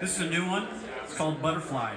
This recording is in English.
This is a new one. It's called Butterfly.